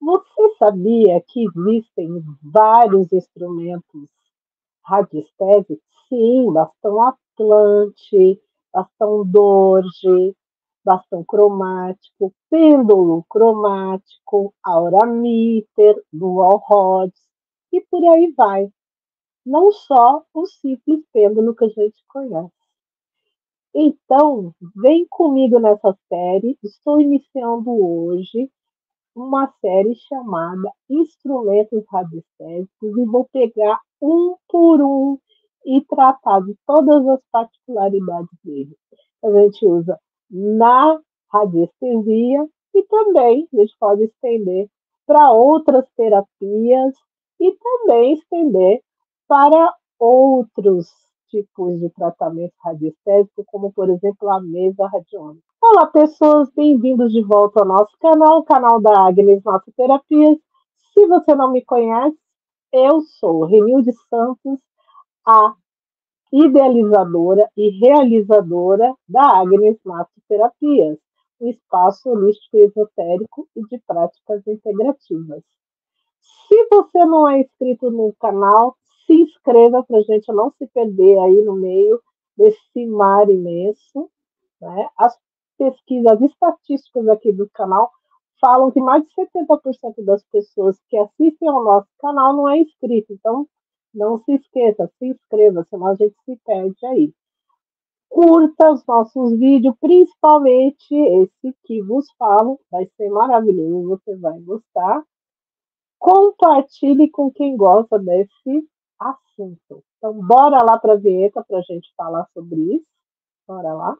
Você sabia que existem vários instrumentos radiestésicos? Sim, bastão Atlante, bastão Dorje, bastão cromático, pêndulo cromático, auramíter, dual rods e por aí vai. Não só o simples pêndulo que a gente conhece. Então, vem comigo nessa série. Estou iniciando hoje uma série chamada Instrumentos Radiestésicos e vou pegar um por um e tratar de todas as particularidades dele. A gente usa na radiestesia e também a gente pode estender para outras terapias e também estender para outros tipos de tratamento radiestésico, como por exemplo a mesa radiônica. Olá pessoas, bem-vindos de volta ao nosso canal, o canal da Agnes Terapias. Se você não me conhece, eu sou Renilde Santos, a idealizadora e realizadora da Agnes Terapias, um espaço holístico e esotérico e de práticas integrativas. Se você não é inscrito no canal, se inscreva para a gente não se perder aí no meio desse mar imenso. Né? As pesquisas, as estatísticas aqui do canal falam que mais de 70% das pessoas que assistem ao nosso canal não é inscrito. Então, não se esqueça, se inscreva, senão a gente se perde aí. Curta os nossos vídeos, principalmente esse que vos falo, vai ser maravilhoso, você vai gostar. Compartilhe com quem gosta desse assunto. Então, bora lá para a vinheta para a gente falar sobre isso. Bora lá.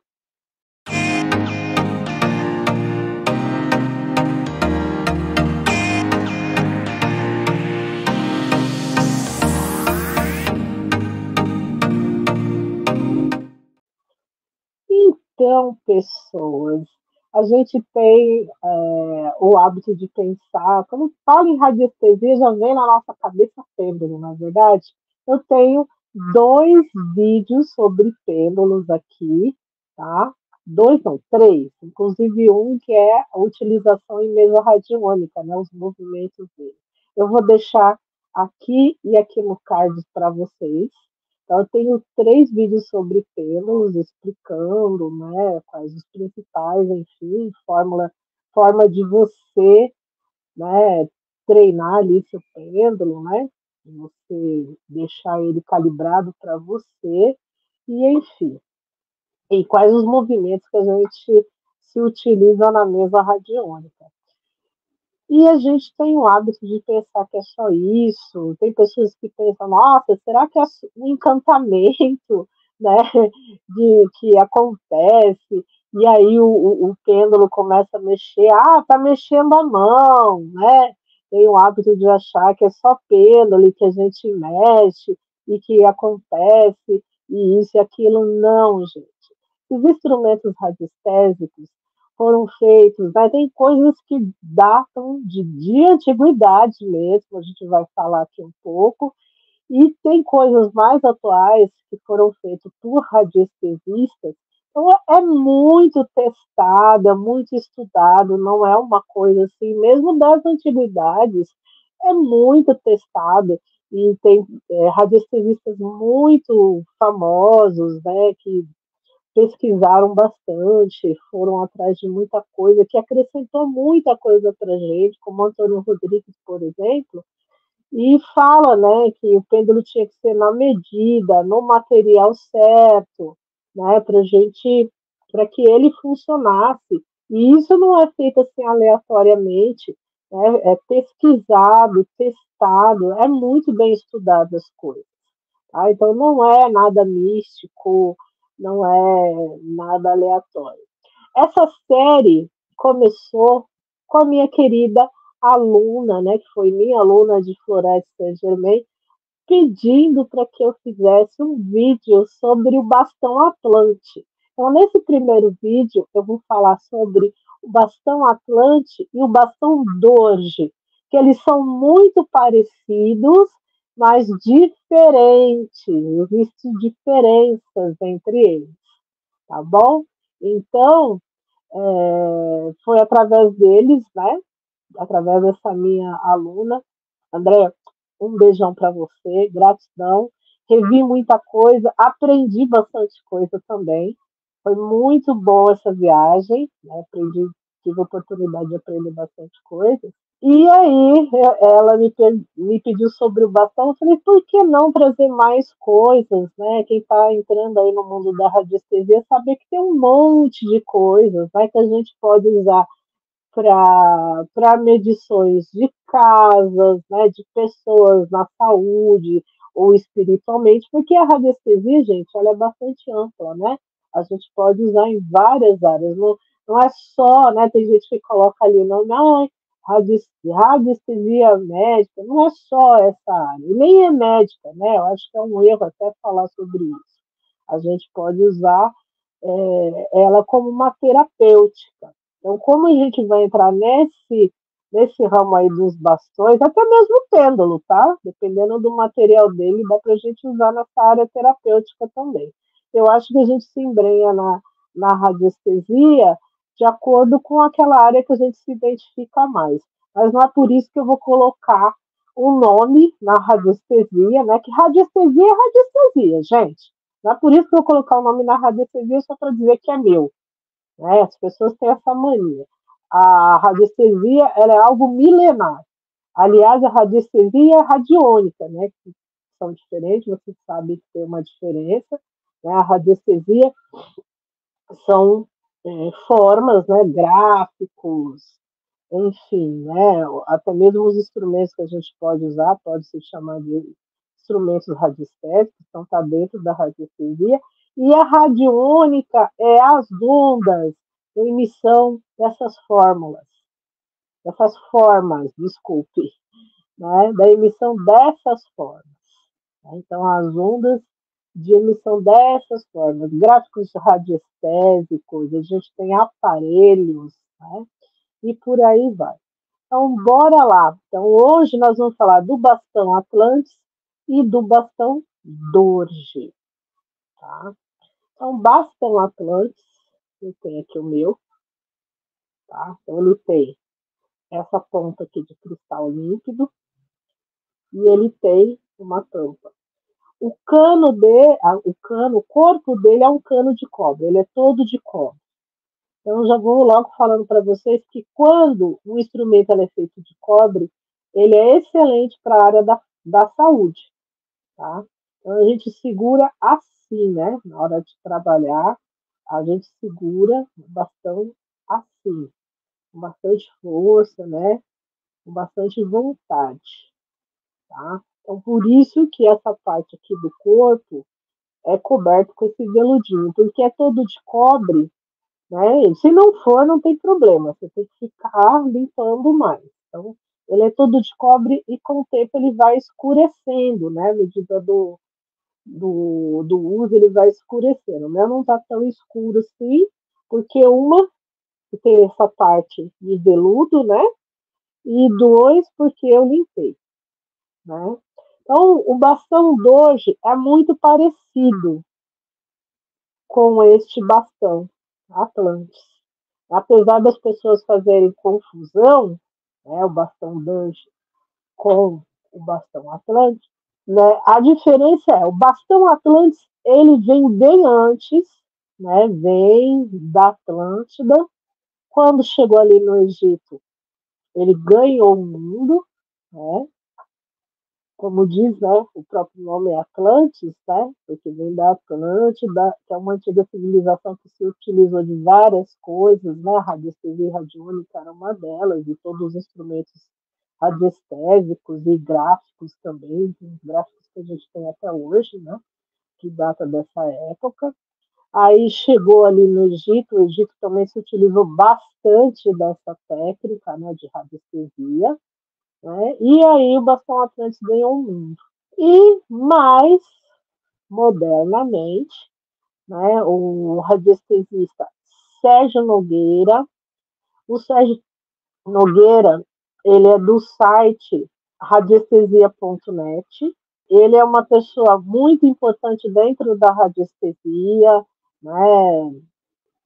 Então, pessoas, a gente tem é, o hábito de pensar, quando fala em radiestesia, já vem na nossa cabeça pêndulo, na é verdade. Eu tenho dois vídeos sobre pêndulos aqui, tá? Dois, não, três. Inclusive um que é a utilização em mesa radiônica, né? Os movimentos dele. Eu vou deixar aqui e aqui no card para vocês. Então, eu tenho três vídeos sobre pelos, explicando né, quais os principais, enfim, fórmula, forma de você né, treinar ali seu pêndulo, né? Você deixar ele calibrado para você, e enfim. E quais os movimentos que a gente se utiliza na mesa radiônica. E a gente tem o hábito de pensar que é só isso. Tem pessoas que pensam, nossa, será que é um encantamento né, de, que acontece? E aí o, o, o pêndulo começa a mexer, ah, tá mexendo a mão, né? Tem o hábito de achar que é só pêndulo que a gente mexe e que acontece, e isso e aquilo. Não, gente. Os instrumentos radiestésicos, foram feitos, né? tem coisas que datam de, de antiguidade mesmo, a gente vai falar aqui um pouco, e tem coisas mais atuais que foram feitas por radiestesistas, então é muito testado, é muito estudado, não é uma coisa assim, mesmo das antiguidades, é muito testado, e tem é, radiestesistas muito famosos, né, que pesquisaram bastante, foram atrás de muita coisa, que acrescentou muita coisa para a gente, como Antônio Rodrigues, por exemplo, e fala né, que o pêndulo tinha que ser na medida, no material certo, né, para gente, para que ele funcionasse. E isso não é feito assim aleatoriamente, né, é pesquisado, testado, é muito bem estudado as coisas. Tá? Então não é nada místico, não é nada aleatório. Essa série começou com a minha querida aluna, né, que foi minha aluna de Floresta Saint-Germain, pedindo para que eu fizesse um vídeo sobre o bastão Atlante. Então, nesse primeiro vídeo, eu vou falar sobre o bastão Atlante e o bastão Dorje, que eles são muito parecidos, mas diferentes, existem diferenças entre eles, tá bom? Então, é, foi através deles, né, através dessa minha aluna. André, um beijão para você, gratidão. Revi muita coisa, aprendi bastante coisa também. Foi muito boa essa viagem, né? aprendi, tive a oportunidade de aprender bastante coisa. E aí ela me, me pediu sobre o bastão, eu falei, por que não trazer mais coisas, né? Quem está entrando aí no mundo da radiestesia saber que tem um monte de coisas né, que a gente pode usar para medições de casas, né, de pessoas na saúde ou espiritualmente, porque a radiestesia, gente, ela é bastante ampla, né? A gente pode usar em várias áreas, não, não é só, né? Tem gente que coloca ali, não, não, radiestesia médica, não é só essa área, nem é médica, né? Eu acho que é um erro até falar sobre isso. A gente pode usar é, ela como uma terapêutica. Então, como a gente vai entrar nesse, nesse ramo aí dos bastões, até mesmo o pêndulo, tá? Dependendo do material dele, dá para a gente usar nessa área terapêutica também. Eu acho que a gente se embrenha na, na radiestesia de acordo com aquela área que a gente se identifica mais. Mas não é por isso que eu vou colocar um nome na radiestesia, né? Que radiestesia é radiestesia, gente. Não é por isso que eu vou colocar o um nome na radiestesia só para dizer que é meu. Né? As pessoas têm essa mania. A radiestesia é algo milenar. Aliás, a radiestesia a radiônica, né? Que são diferentes, você sabe que tem uma diferença. Né? A radiestesia são é, formas, né, gráficos, enfim, né, até mesmo os instrumentos que a gente pode usar, pode se chamar de instrumentos radiestésicos, então está dentro da radiestesia, e a radiônica é as ondas de emissão dessas fórmulas, dessas formas, desculpe, né, da emissão dessas formas. Então, as ondas de emissão dessas formas, gráficos radiestésicos, a gente tem aparelhos, né? e por aí vai. Então, bora lá. Então, hoje nós vamos falar do bastão Atlantis e do bastão Dorje. Tá? Então, bastão Atlantis, eu tenho aqui o meu, tá? Então, ele tem essa ponta aqui de cristal límpido e ele tem uma tampa. O cano de, o cano, o corpo dele é um cano de cobre, ele é todo de cobre. Então já vou logo falando para vocês que quando o instrumento é feito de cobre, ele é excelente para a área da, da saúde, tá? Então a gente segura assim, né? Na hora de trabalhar, a gente segura bastante assim, com bastante força, né? Com bastante vontade, tá? Então, por isso que essa parte aqui do corpo é coberto com esse veludinho, porque é todo de cobre, né? Se não for, não tem problema, você tem que ficar limpando mais. Então, ele é todo de cobre e com o tempo ele vai escurecendo, né? À medida do, do, do uso, ele vai escurecendo. O meu não está tão escuro assim, porque uma, que tem essa parte de veludo, né? E dois, porque eu limpei, né? Então, o bastão doge é muito parecido com este bastão Atlantis. Apesar das pessoas fazerem confusão, né, o bastão doge com o bastão Atlantis, né, a diferença é, o bastão Atlantis, ele vem bem antes, né, vem da Atlântida, quando chegou ali no Egito, ele ganhou o mundo, né, como diz né, o próprio nome é Atlantis, né, porque vem da Atlântida, que é uma antiga civilização que se utilizou de várias coisas, né, a radiestesia radiônica era uma delas, e todos os instrumentos radiestésicos e gráficos também, gráficos que a gente tem até hoje, né, que data dessa época. Aí chegou ali no Egito, o Egito também se utilizou bastante dessa técnica né, de radiestesia, né? E aí o bastão Atlantis ganhou o mundo. E mais modernamente, né, o radiestesista Sérgio Nogueira, o Sérgio Nogueira, ele é do site radiestesia.net. Ele é uma pessoa muito importante dentro da radiestesia, né?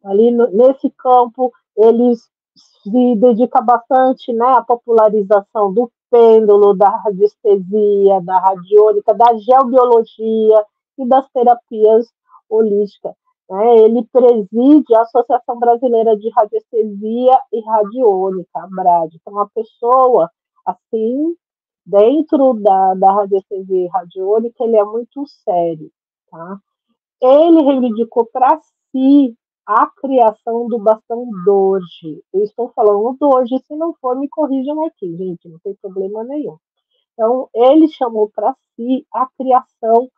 Ali no, nesse campo, ele se dedica bastante né, à popularização do pêndulo, da radiestesia, da radiônica, da geobiologia e das terapias holísticas. Né? Ele preside a Associação Brasileira de Radiestesia e Radiônica, a BRAD. Então, uma pessoa, assim, dentro da, da radiestesia e radiônica, ele é muito sério. Tá? Ele reivindicou para si a criação do bastão Doge. Eu estou falando Doge, se não for, me corrijam aqui, gente, não tem problema nenhum. Então, ele chamou para si a criação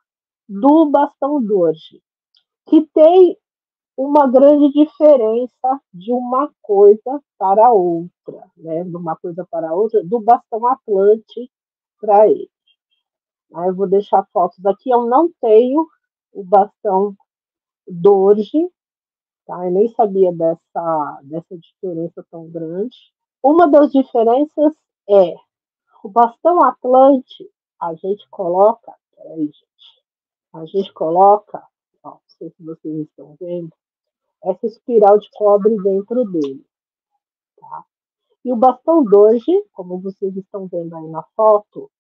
do bastão Doge, que tem uma grande diferença de uma coisa para outra, né? De uma coisa para outra, do bastão Atlante para ele. Eu vou deixar fotos aqui. Eu não tenho o bastão Doge, Tá? Eu nem sabia dessa, dessa diferença tão grande. Uma das diferenças é o bastão Atlante, a gente coloca, peraí, gente, a gente coloca, ó, não sei se vocês estão vendo, essa espiral de cobre dentro dele. Tá? E o bastão Doge, como vocês estão vendo aí na foto,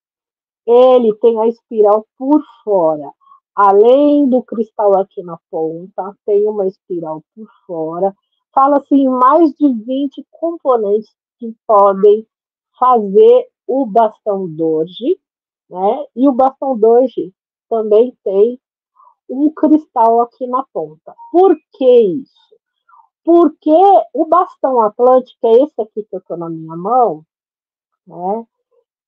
ele tem a espiral por fora. Além do cristal aqui na ponta, tem uma espiral por fora. Fala-se em mais de 20 componentes que podem fazer o bastão Doge, né? E o bastão Doge também tem um cristal aqui na ponta. Por que isso? Porque o bastão Atlântico, é esse aqui que eu estou na minha mão, né?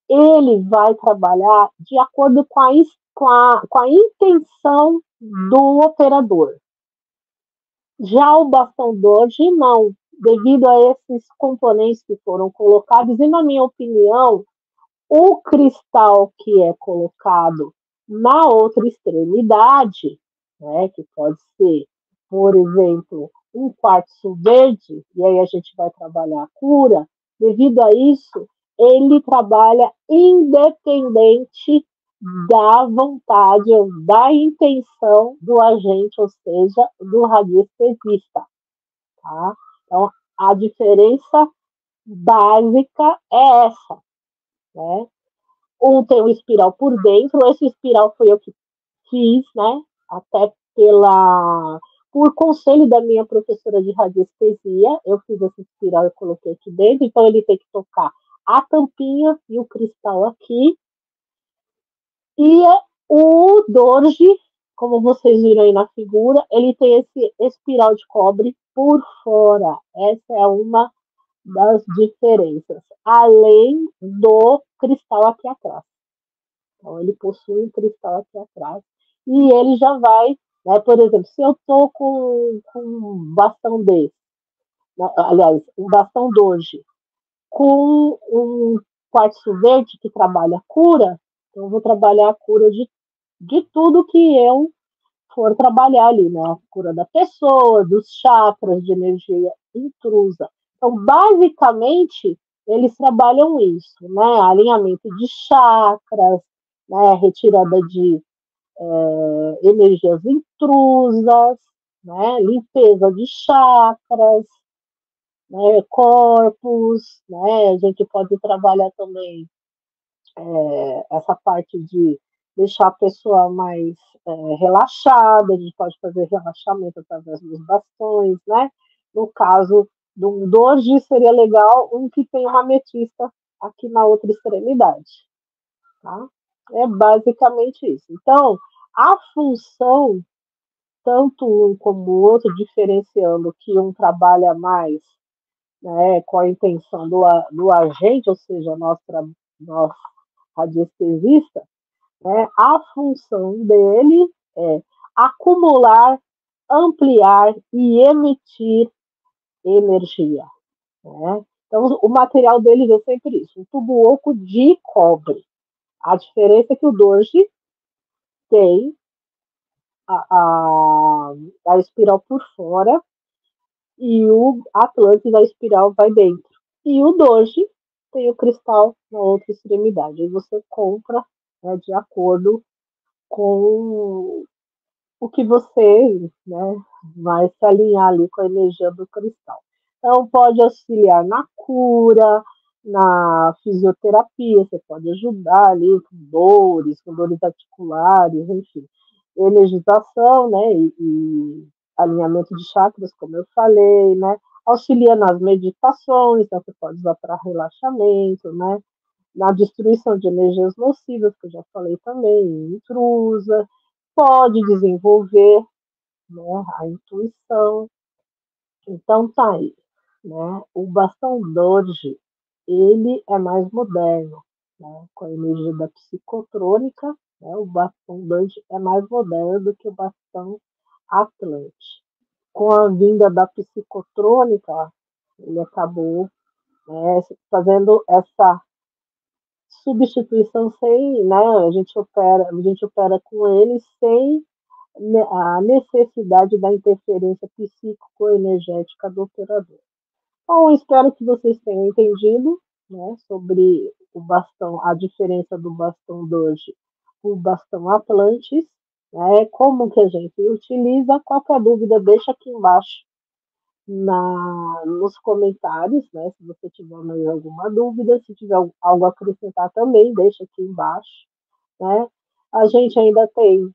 Ele vai trabalhar de acordo com a com a, com a intenção do operador. Já o bastão Doge, não, devido a esses componentes que foram colocados, e na minha opinião, o cristal que é colocado na outra extremidade, né, que pode ser, por exemplo, um quartzo verde, e aí a gente vai trabalhar a cura, devido a isso, ele trabalha independente da vontade, da intenção do agente, ou seja, do radiestesista. Tá? Então, a diferença básica é essa. Né? Um tem um espiral por dentro, esse espiral foi eu que fiz, né? Até pela por conselho da minha professora de radiestesia, eu fiz esse espiral e coloquei aqui dentro, então ele tem que tocar a tampinha e o cristal aqui, e o Dorje, como vocês viram aí na figura, ele tem esse espiral de cobre por fora. Essa é uma das diferenças, além do cristal aqui atrás. Então, ele possui um cristal aqui atrás. E ele já vai, né, por exemplo, se eu estou com, com um bastão desse, né, aliás, um bastão doge, com um quartzo verde que trabalha cura, então, eu vou trabalhar a cura de, de tudo que eu for trabalhar ali, né? A cura da pessoa, dos chakras, de energia intrusa. Então, basicamente, eles trabalham isso, né? Alinhamento de chakras, né? retirada de é, energias intrusas, né? limpeza de chakras, né? corpos, né? A gente pode trabalhar também é, essa parte de deixar a pessoa mais é, relaxada, a gente pode fazer relaxamento através dos bastões, né? No caso de um doji, seria legal um que tem uma ametista aqui na outra extremidade, tá? É basicamente isso. Então, a função, tanto um como o outro, diferenciando que um trabalha mais né, com a intenção do, do agente, ou seja, nós, nós radiestesista, né, a função dele é acumular, ampliar e emitir energia. Né? Então, o material deles é sempre isso, um tubo oco de cobre. A diferença é que o Doge tem a, a, a espiral por fora e o Atlantis, a espiral vai dentro. E o Doge tem o cristal na outra extremidade. Aí você compra né, de acordo com o que você né, vai se alinhar ali com a energia do cristal. Então, pode auxiliar na cura, na fisioterapia, você pode ajudar ali com dores, com dores articulares, enfim, energização, né, e, e alinhamento de chakras, como eu falei, né, auxilia nas meditações, então você pode usar para relaxamento, né, na destruição de energias nocivas, que eu já falei também, intrusa, pode desenvolver né, a intuição. Então tá aí, né? O bastão Dorje, ele é mais moderno, né? Com a energia da psicotrônica, né? O bastão Dorje é mais moderno do que o bastão Atlante. Com a vinda da psicotrônica, ele acabou né, fazendo essa substituição sem, né, a gente opera, a gente opera com ele sem a necessidade da interferência psíquico-energética do operador. Bom, espero que vocês tenham entendido né, sobre o bastão, a diferença do bastão Doge o bastão Atlantis, né, como que a gente utiliza. Qualquer dúvida, deixa aqui embaixo na, nos comentários, né, se você tiver mais alguma dúvida, se tiver algo a acrescentar também, deixa aqui embaixo. Né. A gente ainda tem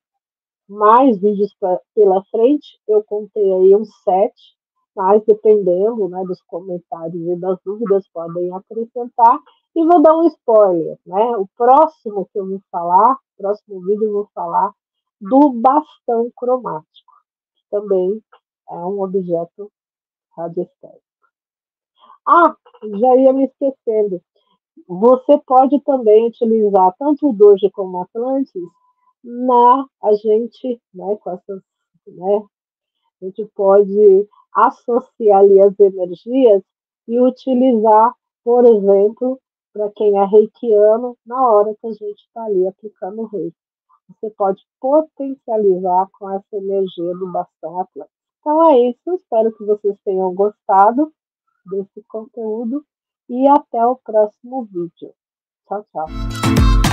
mais vídeos pra, pela frente. Eu contei aí uns sete, mas dependendo né, dos comentários e das dúvidas, podem acrescentar. E vou dar um spoiler, né? O próximo que eu vou falar, próximo vídeo eu vou falar do bastão cromático, que também é um objeto radiestésico. Ah, já ia me esquecendo. Você pode também utilizar tanto o Doge como o Atlantis na a gente, né, com essas, né, a gente pode associar ali as energias e utilizar, por exemplo, para quem é reikiano, na hora que a gente está ali aplicando o reiki. Você pode potencializar com essa energia do bastão atlântico. Então é isso, espero que vocês tenham gostado desse conteúdo e até o próximo vídeo. Tchau, tchau.